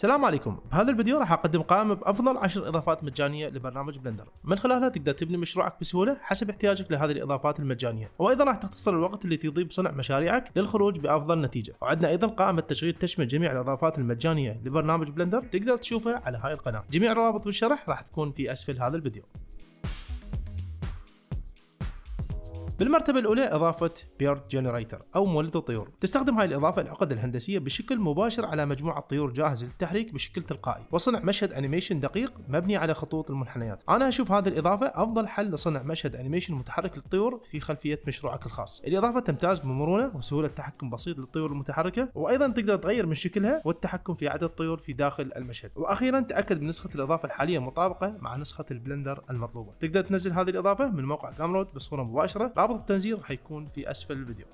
السلام عليكم. بهذا الفيديو راح أقدم قائمه بأفضل 10 إضافات مجانية لبرنامج Blender من خلالها تقدر تبني مشروعك بسهولة حسب احتياجك لهذه الإضافات المجانية. وأيضا راح تختصر الوقت اللي تضيع بصنع مشاريعك للخروج بأفضل نتيجة. وعندنا أيضا قائمه تشغيل تشمل جميع الإضافات المجانية لبرنامج Blender تقدر تشوفها على هاي القناة. جميع الروابط بالشرح راح تكون في أسفل هذا الفيديو. بالمرتبة الأولى إضافة bird generator أو مولد الطيور. تستخدم هاي الإضافة العقد الهندسية بشكل مباشر على مجموعة طيور جاهزة للتحريك بشكل تلقائي وصنع مشهد animation دقيق مبني على خطوط المنحنيات. أنا أشوف هذه الإضافة أفضل حل لصنع مشهد animation متحرك للطيور في خلفية مشروعك الخاص. الإضافة تمتاز بمرونة وسهولة تحكم بسيط للطيور المتحركة وأيضا تقدر تغير من شكلها والتحكم في عدد الطيور في داخل المشهد. وأخيرا تأكد من نسخة الإضافة الحالية مطابقة مع نسخة ال Blender المطلوبة. تقدر تنزل هذه الإضافة من موقع Gumroad بصورة مباشرة رابط التنزيل راح يكون في أسفل الفيديو.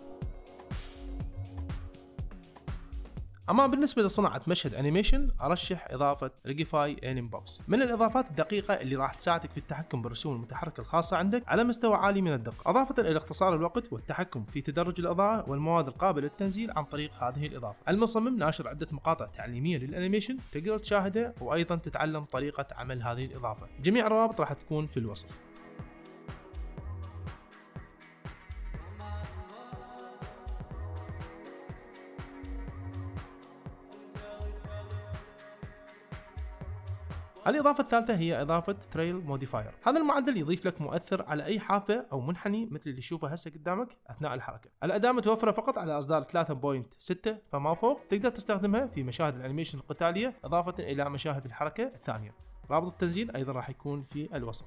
أما بالنسبة لصناعة مشهد animation أرشح إضافة Rigify Anim Box من الإضافات الدقيقة اللي راح تساعدك في التحكم بالرسوم المتحركة الخاصة عندك على مستوى عالي من الدقة أضافة إلى اختصار الوقت والتحكم في تدرج الأضاءة والمواد القابلة للتنزيل عن طريق هذه الإضافة. المصمم ناشر عدة مقاطع تعليمية لل animation تقدر تشاهدها وأيضا تتعلم طريقة عمل هذه الإضافة. جميع الروابط راح تكون في الوصف. الإضافة الثالثة هي إضافة trail modifier هذا المعدل يضيف لك مؤثر على أي حافة أو منحني مثل اللي تشوفه هسه قدامك أثناء الحركة. الأداة متوفرة فقط على إصدار 3.6 فما فوق. تقدر تستخدمها في مشاهد ال animation القتالية إضافة إلى مشاهد الحركة الثانية. رابط التنزيل أيضا راح يكون في الوصف.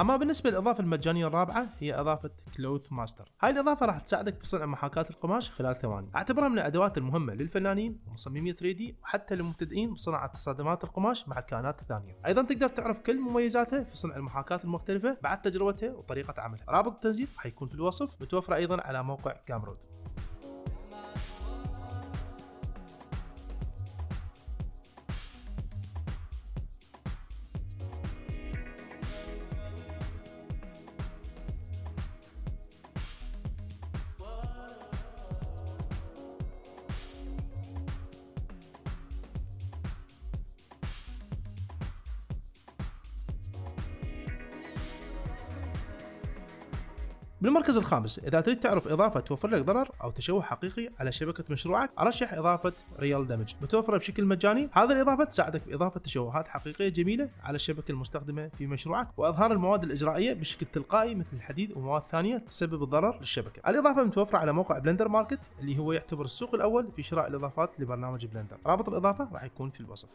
أما بالنسبة للإضافة المجانية الرابعة هي إضافة cloth master هاي الإضافة راح تساعدك بصنع محاكاة القماش خلال ثواني. أعتبرها من الأدوات المهمة للفنانين ومصممي 3 D وحتى للمبتدئين بصناعه تصادمات القماش مع الكائنات الثانية أيضا تقدر تعرف كل مميزاتها في صنع المحاكاة المختلفة بعد تجربتها وطريقة عملها رابط التنزيل راح يكون في الوصف متوفره أيضا على موقع Gumroad بالمركز الخامس إذا تريد تعرف إضافة توفر لك ضرر أو تشوه حقيقي على شبكة مشروعك أرشح إضافة Real Damage متوفره بشكل مجاني هذه الإضافة تساعدك في إضافة تشوهات حقيقية جميلة على الشبكة المستخدمة في مشروعك وأظهار المواد الإجرائية بشكل تلقائي مثل الحديد ومواد ثانية تسبب الضرر للشبكة. الإضافة متوفرة على موقع Blender Market اللي هو يعتبر السوق الأول في شراء الإضافات لبرنامج Blender رابط الإضافة راح يكون في الوصف.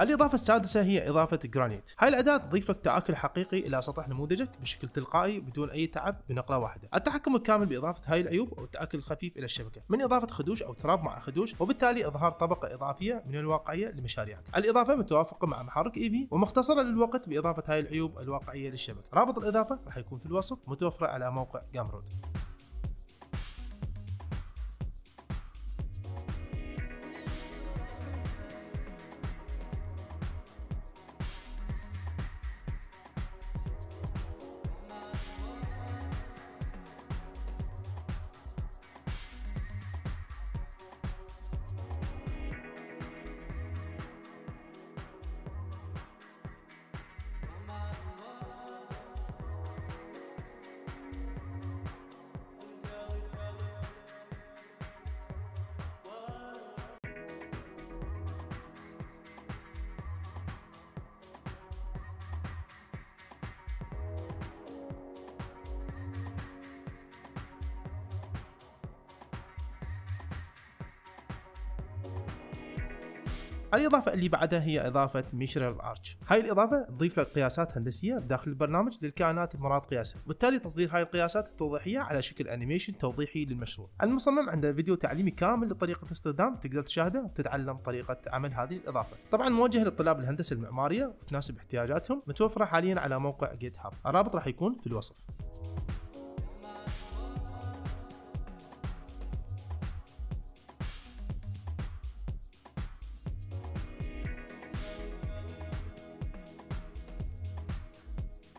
الإضافة السادسة هي إضافة Grungit هاي الأداة تضيف لك تآكل حقيقي إلى سطح نموذجك بشكل تلقائي بدون أي تعب بنقرة واحدة. التحكم الكامل بإضافة هاي العيوب أو التآكل الخفيف إلى الشبكة. من إضافة خدوش أو تراب مع خدوش وبالتالي إظهار طبقة إضافية من الواقعية لمشاريعك. الإضافة متوافقة مع محرك Eevee ومختصرة للوقت بإضافة هاي العيوب الواقعية للشبكة. رابط الإضافة راح يكون في الوصف متوفرة على موقع Gumroad الإضافة اللي بعدها هي إضافة MeasureIt-ARCH هاي الإضافة تضيف لك قياسات هندسية داخل البرنامج للكائنات المراد قياسها وبالتالي تصدير هاي القياسات التوضيحية على شكل animation توضيحي للمشروع. المصمم عنده فيديو تعليمي كامل لطريقة الاستخدام تقدر تشاهده وتتعلم طريقة عمل هذه الإضافة. طبعا موجه للطلاب الهندسة المعمارية وتناسب احتياجاتهم متوفرة حاليا على موقع GitHub الرابط راح يكون في الوصف.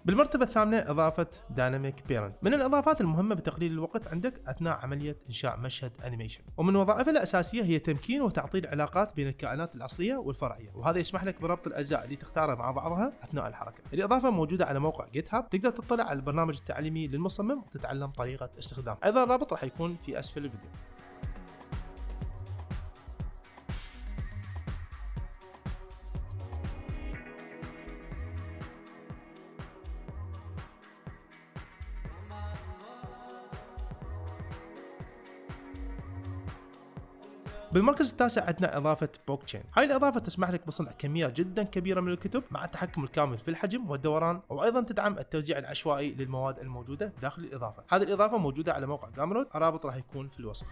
بالمرتبة الثامنة إضافة Dynamic Parent من الإضافات المهمة بتقليل الوقت عندك أثناء عملية إنشاء مشهد animation ومن وظائفها الأساسية هي تمكين وتعطيل علاقات بين الكائنات الأصلية والفرعية. وهذا يسمح لك بربط الأجزاء اللي تختارها مع بعضها أثناء الحركة. الإضافة موجودة على موقع GitHub تقدر تطلع على البرنامج التعليمي للمصمم وتتعلم طريقة استخدامه أيضا الرابط راح يكون في أسفل الفيديو. بالمركز التاسع عندنا إضافة بوك تشين هاي الإضافة تسمح لك بصنع كميات جدا كبيرة من الكتب مع التحكم الكامل في الحجم والدوران وأيضا تدعم التوزيع العشوائي للمواد الموجودة داخل الإضافة. هذه الإضافة موجودة على موقع جامرود الرابط راح يكون في الوصف.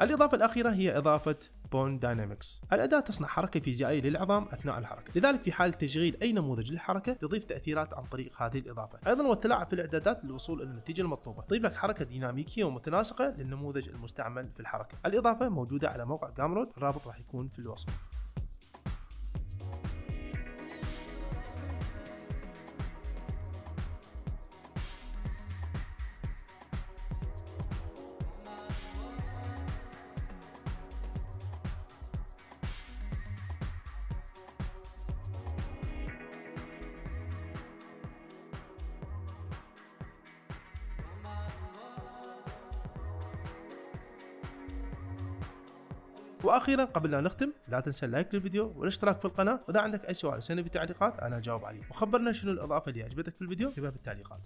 الإضافة الأخيرة هي إضافة Bone Dynamics الأداة تصنع حركة فيزيائية للعظام أثناء الحركة. لذلك في حال تشغيل أي نموذج للحركة تضيف تأثيرات عن طريق هذه الإضافة. أيضا والتلاعب في الإعدادات للوصول إلى النتيجة المطلوبة. تضيف لك حركة ديناميكية ومتناسقة للنموذج المستعمل في الحركة. الإضافة موجودة على موقع Gumroad الرابط راح يكون في الوصف. وأخيرا قبل لا نختم لا تنسى اللايك للفيديو والاشتراك في القناة وإذا عندك أي سؤال سنة في تعليقات أنا أجاوب عليه. وخبرنا شنو الإضافة اللي عجبتك في الفيديو اكتبها بالتعليقات